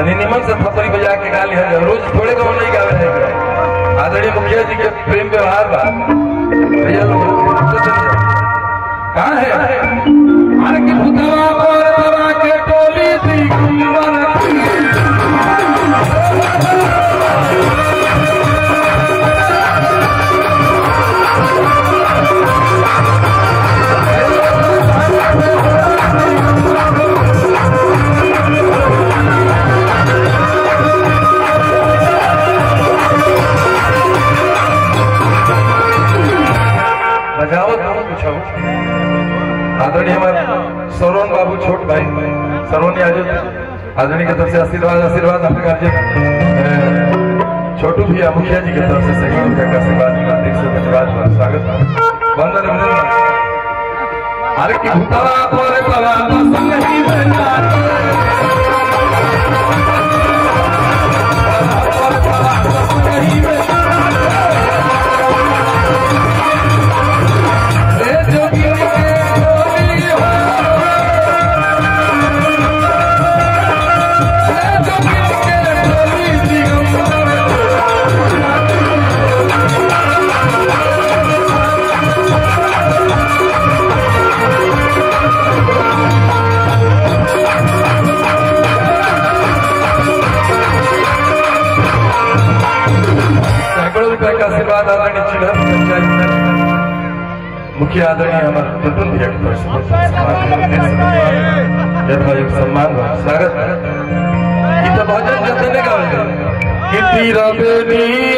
نمن سے فصوری بجا کے گا لو جی تھوڑے دور نہیں گا آدر مخیا جی کے اپنی حاجت آزمانی کی طرف سے آشیرواد آشیرواد آپ کا حاجت چھوٹو بھیا مکھیا جی کے طرف سے سہیون کا آشیرواد مندر سے آشیرواد کا سواگت وندن وندن ہر کی بھتوا بولے بابا سنگ ہی بنا مکی آدمی ہمارا یہ سنمان ساگر جن سنگھی رابطہ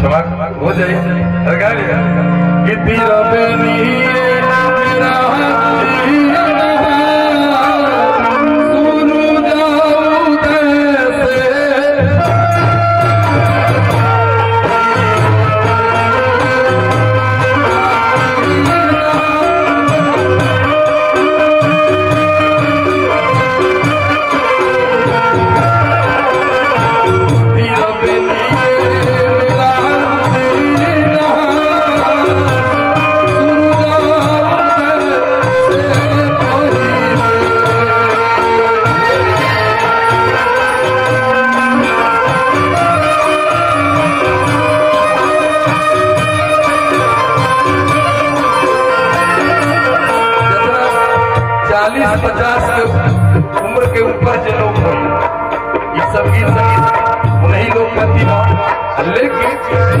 سماج ہو جائے۔ اوپر جو لوگ یہ سب یہ سب نہیں لوگ پتی ہوں لیکن